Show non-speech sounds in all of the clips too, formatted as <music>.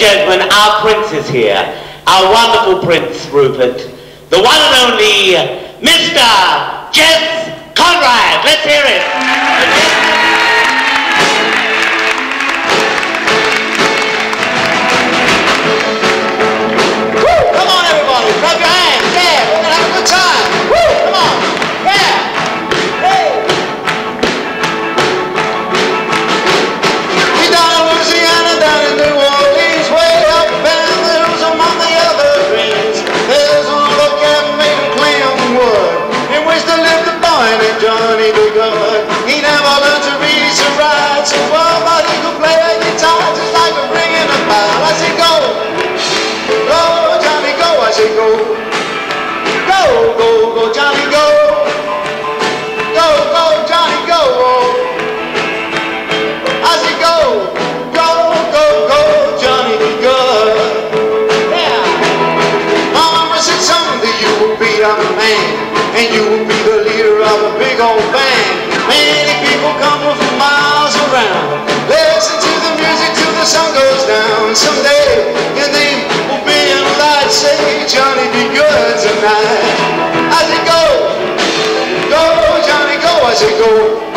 gentlemen, our prince is here. Our wonderful prince, Rupert. The one and only Mr. Jess Conrad. Let's hear it. Say go. Go, go, go, Johnny, go. Go, go, Johnny, go. I say go. Go, go, go, Johnny, be good. Yeah. Mama said someday you will be a man, and you will be the leader of a big old band. Many people come from miles around. Listen to the music till the sun goes down. Someday Johnny,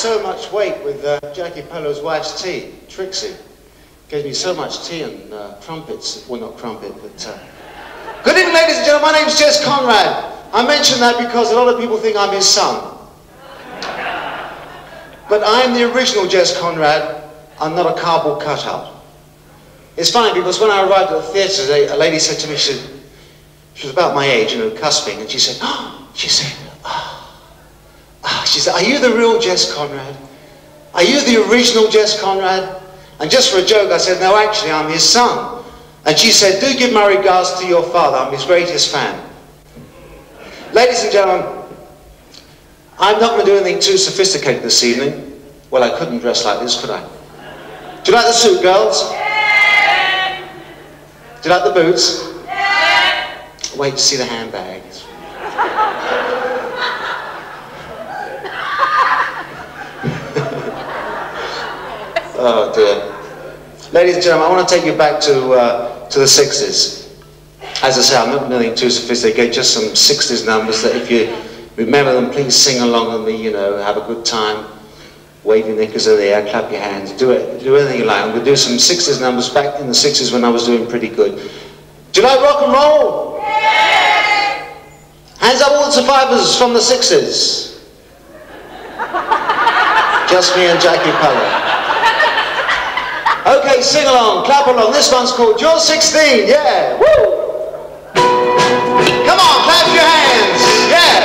so much weight with uh, Jackie Pallo's wife's tea, Trixie. Gave me so much tea and uh, crumpets. Well, not crumpet, but uh, Good evening, ladies and gentlemen. My name is Jess Conrad. I mention that because a lot of people think I'm his son. But I'm the original Jess Conrad. I'm not a cardboard cutout. It's funny because when I arrived at the theatre, today, a lady said to me, she, said, she was about my age, you know, cusping, and she said, oh, <gasps> she said, ah, <sighs> she said, are you the real Jess Conrad? Are you the original Jess Conrad? And just for a joke, I said, no, actually, I'm his son. And she said, do give my regards to your father. I'm his greatest fan. Ladies and gentlemen, I'm not going to do anything too sophisticated this evening. Well, I couldn't dress like this, could I? Do you like the suit, girls? Do you like the boots? Wait to see the handbags. Oh dear. Ladies and gentlemen, I want to take you back to, uh, to the 60s. As I say, I'm not anything too sophisticated, just some 60s numbers that if you remember them, please sing along with me, you know, have a good time. Wave your knickers in the air, clap your hands, do it, do anything you like. I'm going to do some 60s numbers back in the 60s when I was doing pretty good. Do you like rock and roll? Hands up all the survivors from the 60s. Just me and Jackie Pallo. Okay, sing along, clap along. This one's called You're 16, yeah. Woo! Come on, clap your hands, yeah.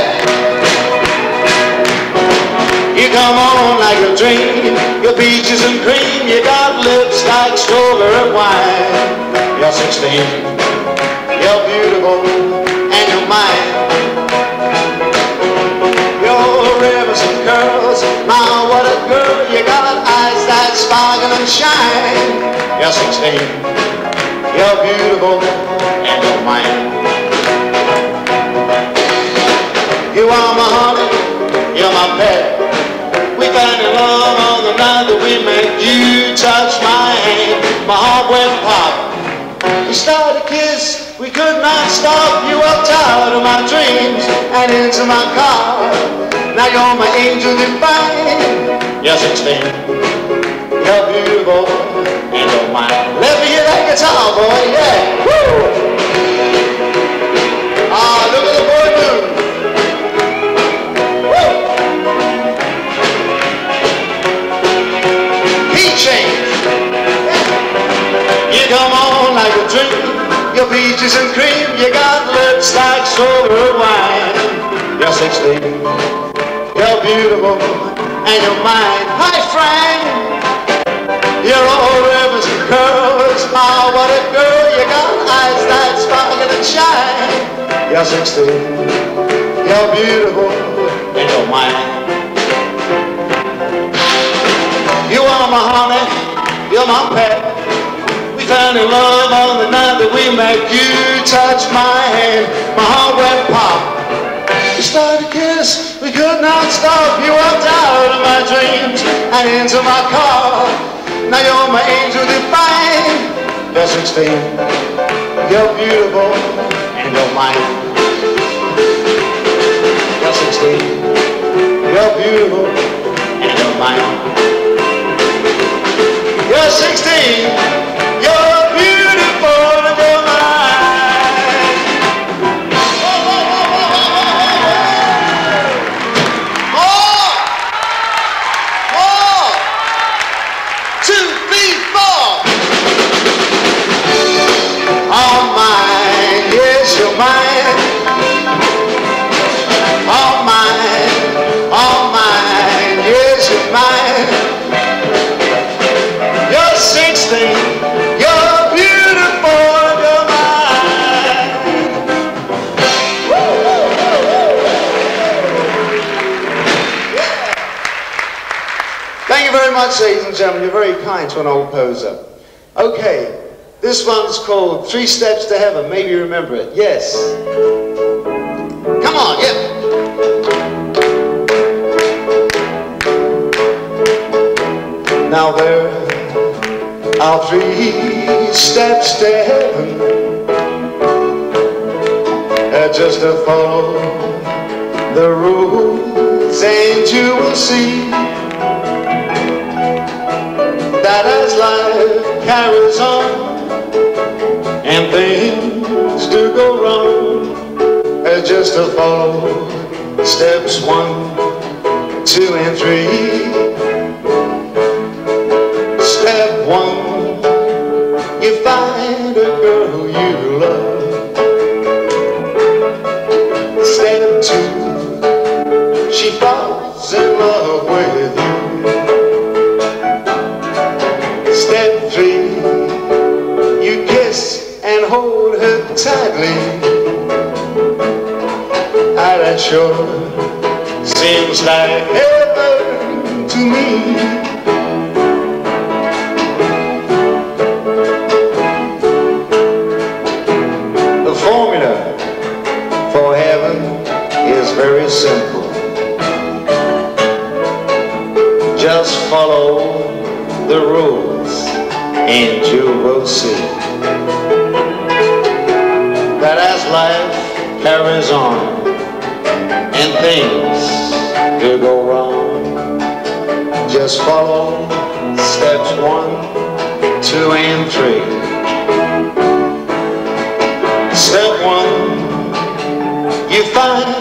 You come on like a dream, your peaches and cream, you got lips like strawberry wine. You're 16, you're beautiful, sparkle and shine. You're 16, you're beautiful, and you're mine. You are my honey, you're my pet. We fell in love on the night that we met. You touched my hand, my heart went pop. We started to kiss, we could not stop. You walked out of my dreams and into my car. Now you're my angel divine. Yes, You're 16. You're beautiful and you're mine. Let me hear that guitar, boy. Yeah. Woo! Ah, look at the boy move. Woo! He changed. You come on like a dream. Your peaches and cream. You got lips like soda wine. You're 16. You're beautiful and you're mine. Hi, Frank. You're all rivers and curls. Oh, ah, what a girl. You got eyes that sparkle and shine. You're 16. You're beautiful and you're mine. You are my honey. You're my pet. We found in love on the night that we met. You touched my hand. My heart went pop. We started to kiss, we could not stop. You walked out of my dreams and into my car. Now you're my angel divine. You're 16, you're beautiful, and you're mine. You're 16, you're beautiful, and you're mine. You're 16, much, ladies and gentlemen. You're very kind to an old poser. Okay, this one's called Three Steps to Heaven. Maybe you remember it. Yes. Come on, yeah. Now there are three steps to heaven. Uh, just to follow the rules and you will see as life carries on and things do go wrong, uh, just a follow steps one, two, and three. Tightly. Ah, that sure seems like heaven to me. The formula for heaven is very simple. Just follow the rules and you will see on and things do go wrong, just follow steps one, two, and three. Step one, you find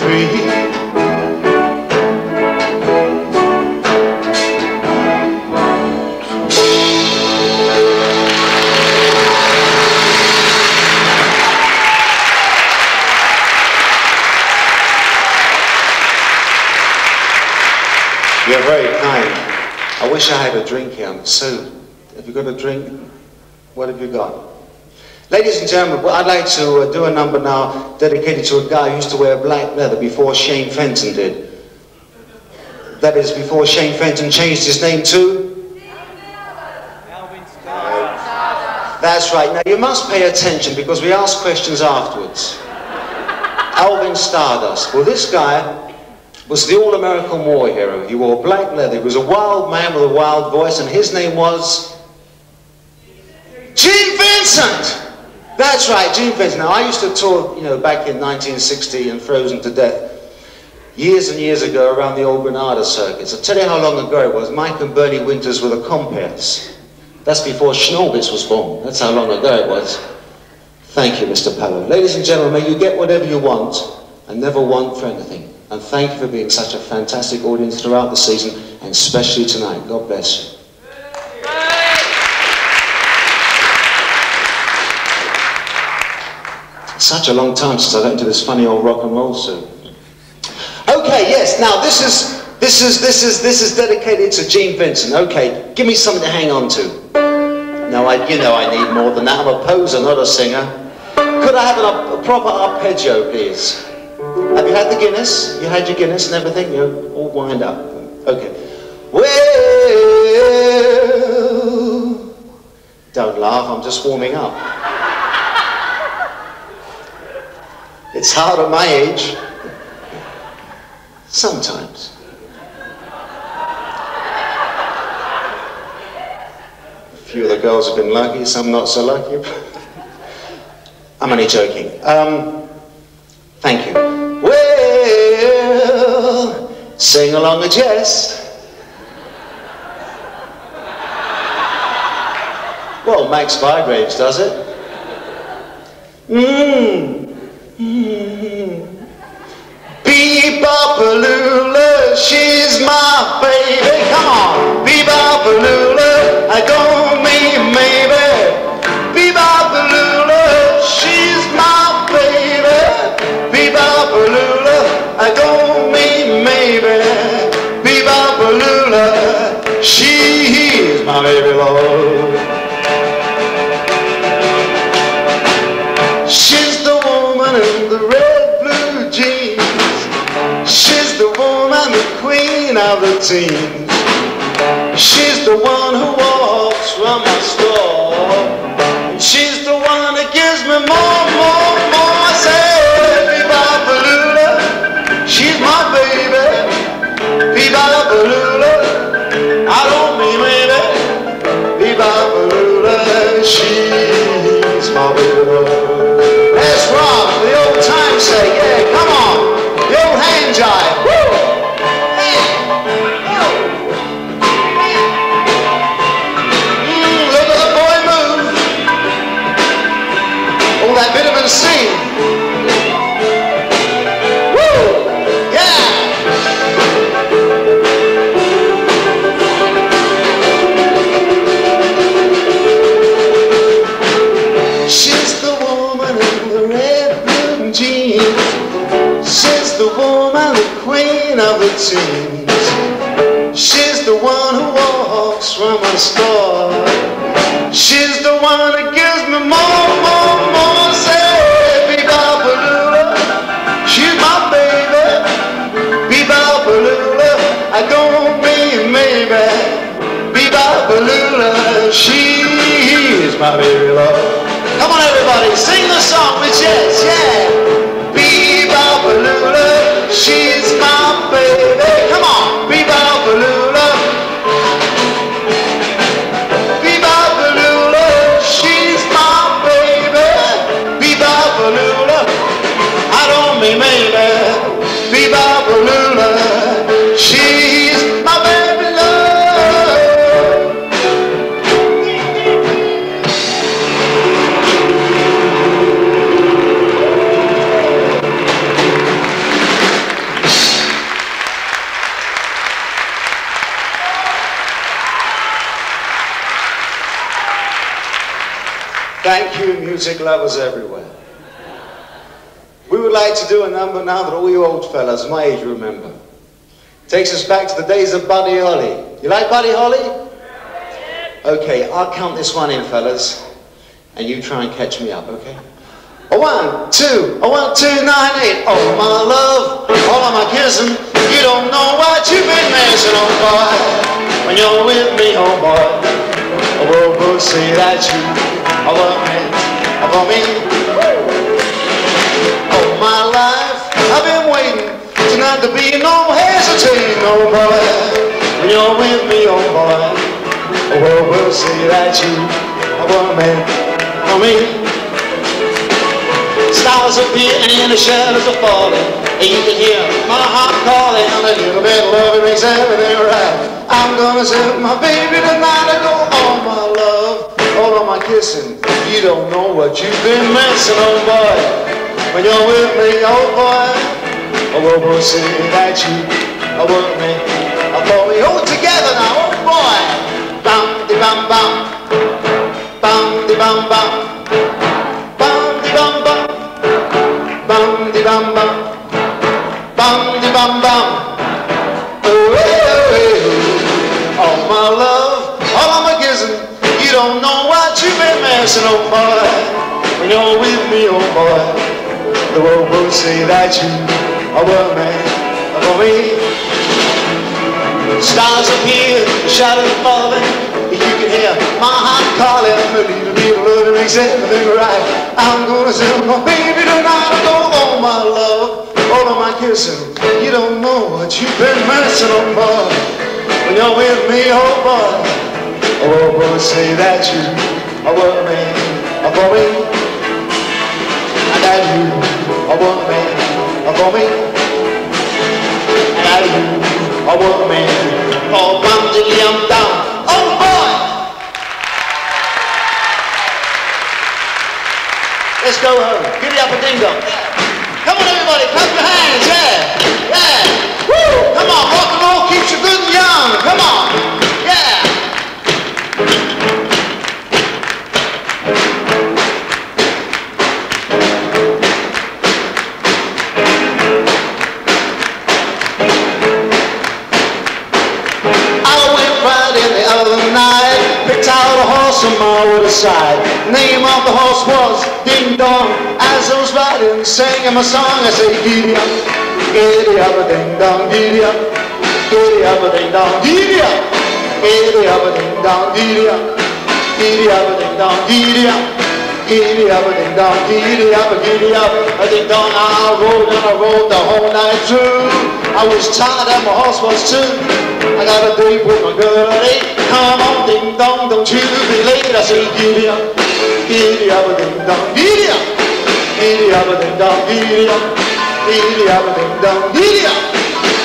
three. You're very kind. I wish I had a drink here. I'm so. Have you got a drink? What have you got? Ladies and gentlemen, I'd like to uh, do a number now dedicated to a guy who used to wear black leather before Shane Fenton did. That is before Shane Fenton changed his name to? Alvin Stardust. That's right. Now you must pay attention because we ask questions afterwards. <laughs> Alvin Stardust. Well, this guy was the all-American war hero. He wore black leather. He was a wild man with a wild voice, and his name was Gene Vincent. That's right, Gene Vincent. Now, I used to tour, you know, back in 1960 and Frozen to Death years and years ago around the old Granada circuits. I'll tell you how long ago it was. Mike and Bernie Winters were the comperes. That's before Schnorbitz was born. That's how long ago it was. Thank you, Mr. Pallo. Ladies and gentlemen, may you get whatever you want and never want for anything. And thank you for being such a fantastic audience throughout the season and especially tonight. God bless you. Such a long time since I went to this funny old rock and roll suit. Okay, yes, now this is this is this is this is dedicated to Gene Vincent. Okay, give me something to hang on to. No, I you know I need more than that. I'm a poser, not a singer. Could I have a, a proper arpeggio, please? Have you had the Guinness? You had your Guinness and everything? You're all wind up. Okay. Well, don't laugh, I'm just warming up. It's hard at my age. Sometimes. A few of the girls have been lucky, some not so lucky. <laughs> I'm only joking. Um, thank you. Well, sing along the jest. Well, Max Bygraves does it. Mmm. Be-Bop-A-Lula, she's my baby. Come on, Be-Bop-A-Lula, I go me maybe. Be-Bop-A-Lula, she's my baby. Be-Bop-A-Lula, I go me maybe. Be-Bop-A-Lula, she's my baby, Lord. She's the one who of the. She's the one who walks from a store. She's the one that gives me more, more, more. Say, Be-Bop-A-Lula, she's my baby. Be-Bop-A-Lula, I don't mean maybe. Be-Bop-A-Lula, she's my baby love. Come on, everybody, sing the song with Jess, yeah. Music lovers everywhere. We would like to do a number now that all you old fellas my age remember. Takes us back to the days of Buddy Holly. You like Buddy Holly? Okay, I'll count this one in, fellas, and you try and catch me up, okay? A one, two, a one, two, nine, eight. Oh, my love, all of my kissing. You don't know what you've been missing, oh boy. When you're with me, oh boy, the world will say that you are what for me. Oh, my life, I've been waiting tonight to be no hesitating, oh boy. When you're with me, oh boy, the world will say that you are what meant for me. Stars appear and the shadows are falling And you can hear my heart calling a little bit of love it makes everything right I'm gonna set my baby tonight and go all my love All of my kissing You don't know what you've been missing, oh boy. When you're with me, oh boy we'll, we'll see that you are with me Oh, for me, all together now, oh boy. Bam, de bam, bam Bam, de bam, bam the world will say that you are a world man for me. Stars appear, shadows falling. You can hear my heart calling. A bit of love makes everything right. I'm gonna send my baby tonight. I go my love, all of my kissing. You don't know what you've been missing on, boy. When you're with me, oh boy. Oh, boy, say that you are with me, are for me. And that you are with giddy up, a ding dong, giddy up, giddy up, a ding dong, giddy up, giddy up, a ding dong, giddy up, giddy a ding dong. I rode and I rode the whole night through. I was tired and my horse was too. I got a date with my girl at. Come on, ding dong, don't you be late. I say, giddy up, giddy up, a ding dong, giddy up. Giddy up a ding dong, giddy up, giddy up a ding dong, giddy up,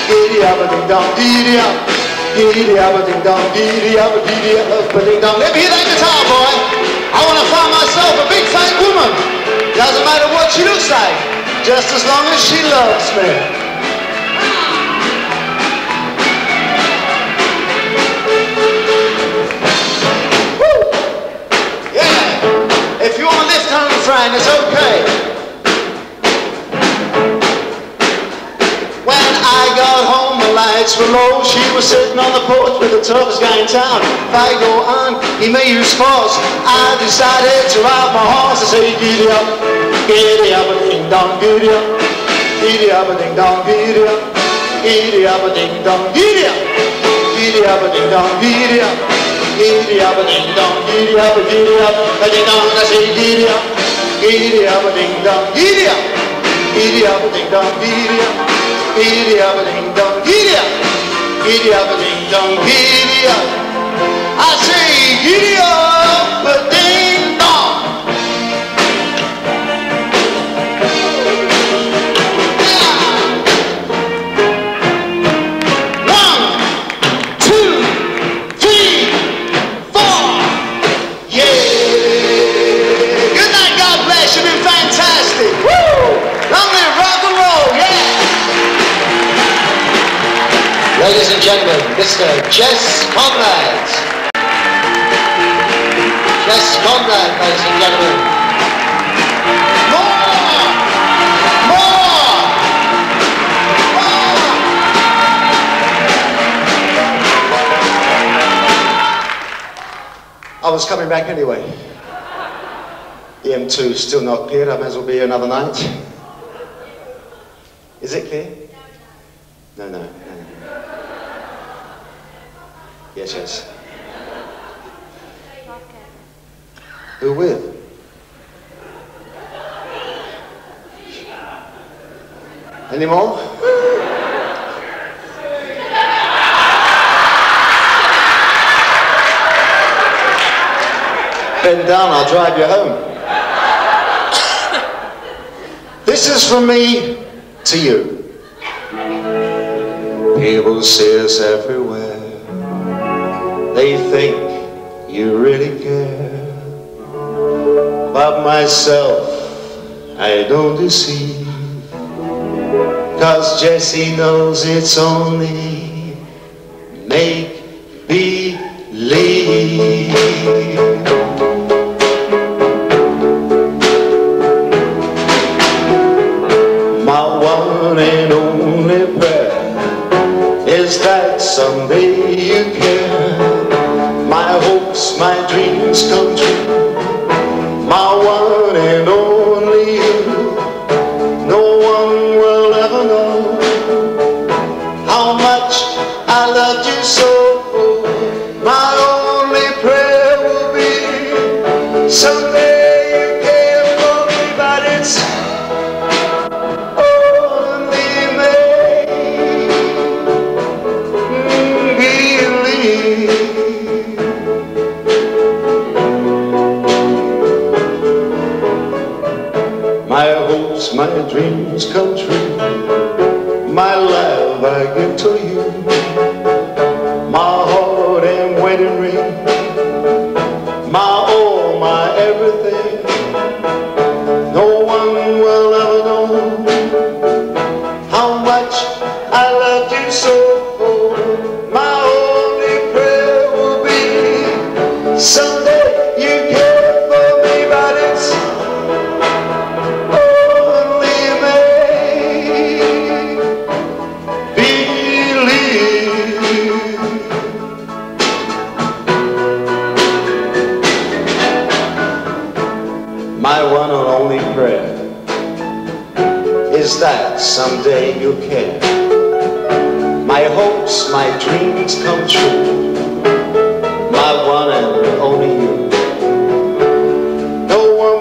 giddy up a ding dong, giddy up, giddy up a ding dong, up, giddy up a ding dong. Let me hear that guitar, boy. I want to find myself a big fat woman. Doesn't matter what she looks like, just as long as she loves me. Friend, it's okay. When I go home lights were low. She was sitting on the porch with the toughest guy in town. If I go on, he may use force. I decided to ride my horse. And say, giddy up, giddy up, a ding dong, giddy up, giddy up, a ding dong, giddy up, giddy up, a ding dong, giddy up, giddy up, a ding dong, giddy up, giddy up, a ding dong, giddy up, giddy up, a ding dong. I say, giddy up, giddy up, a ding dong, giddy up, giddy up, a ding dong, giddy up. Giddy up, ding dong, giddy up, giddy up, ding dong, giddy up. I say giddy up, ding was coming back anyway. EM2 still not cleared. I may as well be here another night. Is it clear? No, no, no. no. Yes, yes. Who with? Any more? Bend down, I'll drive you home. this is from me to you. People see us everywhere. They think you really care. But myself, I don't deceive. Cause Jesse knows it's only one and only prayer is that someday you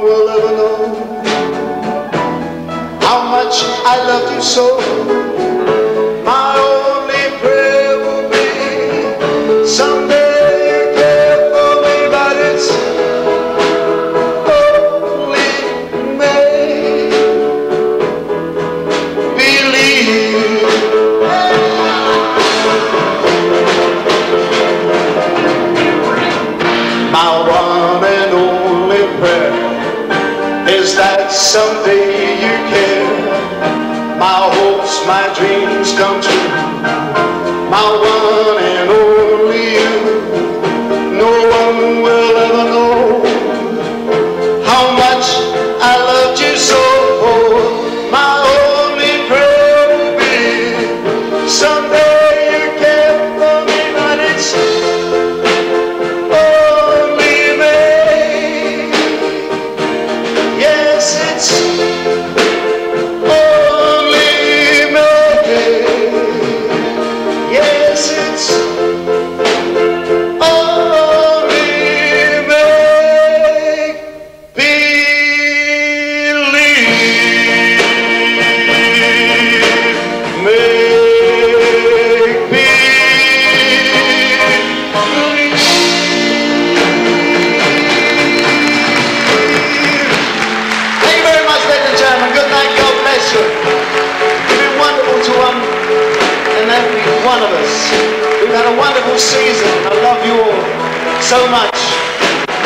will ever know how much I love you so.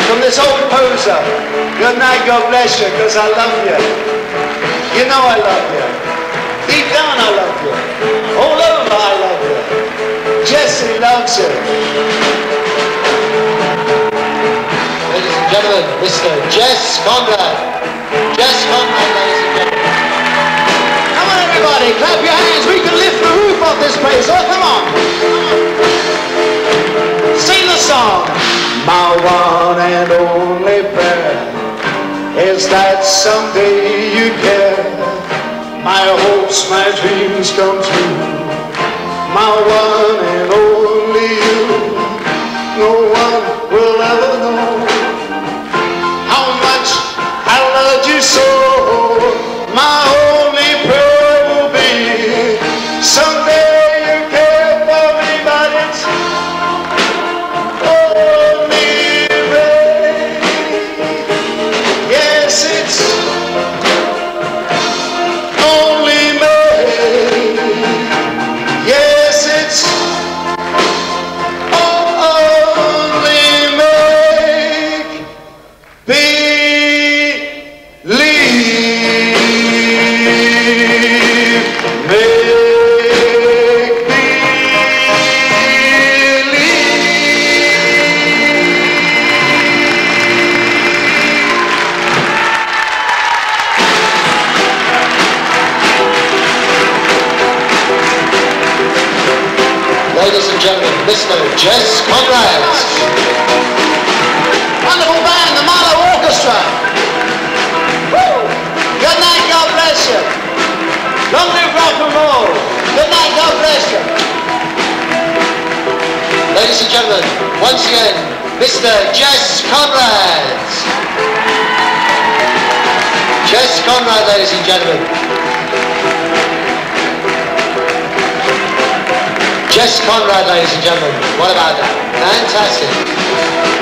From this old poser, good night, God bless you, because I love you. You know I love you. Deep down I love you. All over I love you. Jesse loves you. Ladies and gentlemen, Mr. Jess Conrad. Jess Conrad, ladies and gentlemen. Come on, everybody, clap your hands. We can lift the roof off this place. Oh, come on. Sing the song. My one and only prayer is that someday you care. My hopes, my dreams come true. My one and only you. No one will ever know how much I loved you so. My Mr. Jess Conrad. Wonderful band, the Marlowe Orchestra. Woo! Good night, God bless you. Long live rock and roll. Good night, God bless you. Ladies and gentlemen, once again, Mr. Jess Conrad. Jess Conrad, ladies and gentlemen. Jess Conrad, ladies and gentlemen. What about that? Fantastic.